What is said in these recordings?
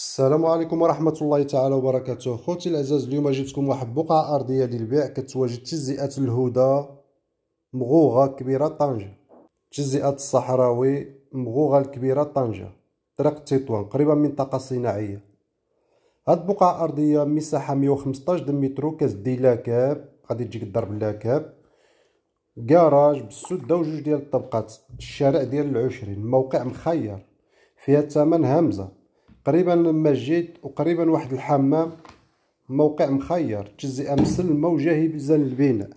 السلام عليكم ورحمة الله تعالى وبركاته. خوتي العزاز اليوم جبتكم واحد بقعة أرضية للبيع. كتواجد تجزئة الهدى مغوغة كبيرة طنجة. تجزئة الصحراوي مغوغة الكبيرة طنجة. طريق تطوان قريبة من منطقة صناعية. هاد بقعة أرضية مساحة مية وخمسطاش مترو كتدي لاكاب. غادي تجيك الضرب لاكاب كراج بالسدة وجوج ديال الطبقات. الشارع ديال العشرين موقع مخير. فيها الثمن همزة. قريبا لما جيت وقريبا واحد الحمام موقع مخير تجزئة مسلمة وجاهزة للبناء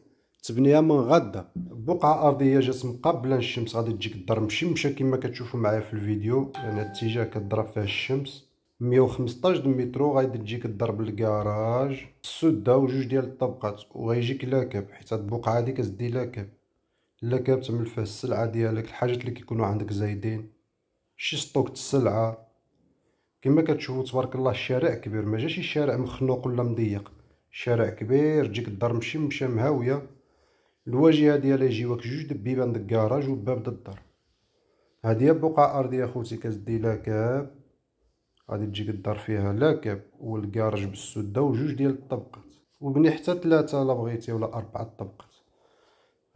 تبنيها من غدا. بقعة أرضية جات مقابلة الشمس غادي تجيك الدار مشمشة كما كتشوفوا معايا في الفيديو. يعني الاتجاه كضرب فيها الشمس. مية وخمسطاش مترو غادي تجيك الدار بالكراج السدة وجوج ديال الطبقات وغيجيك لاكاب حيت هاد البقعة هادي كتدي لاكاب. la cave تعمل فيها السلعة ديالك الحاجات اللي كيكونوا عندك زايدين. شي stock السلعة كما كتشوفوا تبارك الله الشارع كبير ما جاش شارع مخنوق ولا مضيق. شارع كبير تجيك الدار مشمشه مهاوية. الواجهة ديالها يجيوك جوج دبيبان د الكراج وباب د الدار. هادي بقعه ارضيه خوتي كتدي la cave غادي تجيك الدار فيها la cave والكراج بالسدة وجوج ديال الطبقات. وبني حتى ثلاثة لا بغيتي ولا أربعة طبقات.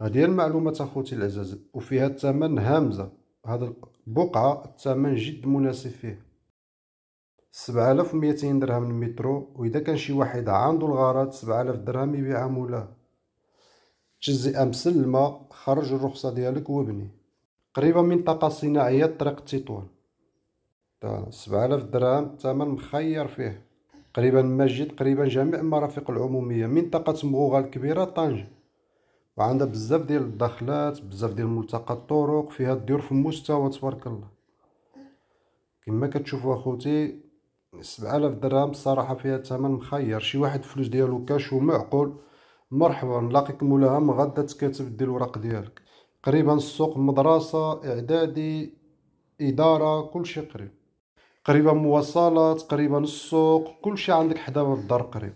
هذه المعلومات أخوتي العزاز وفيها الثمن هامزة. هذا البقعه الثمن جد مناسب فيه. سبعة آلاف وميتين درهم المترو وإذا كان شي واحد عندو الغرض سبعة آلاف درهم يبيعها مولاه تجزئة مسلمة خرج الرخصة ديالك وابني قريبة منطقة صناعية طريق تطوان سبعة آلاف درهم ثمن مخير فيه. قريبا مسجد قريبا جميع المرافق العمومية. منطقة مغوغة الكبيرة طنجة وعندها بزاف ديال الدخلات بزاف ديال ملتقى الطرق فيها الديور في مستوى تبارك الله. كما كتشوفوا أخوتي سبعة آلاف درهم الصراحة فيها ثمن مخير. شي واحد فلوس ديالو كاش ومعقول. مرحبا نلاقيك مولاها من غدا تكاتب دير الوراق ديالك. قريبا السوق مدرسة إعدادي إدارة كلشي قريب. قريبا مواصلات قريبا السوق كلشي عندك حدا الدار قريب.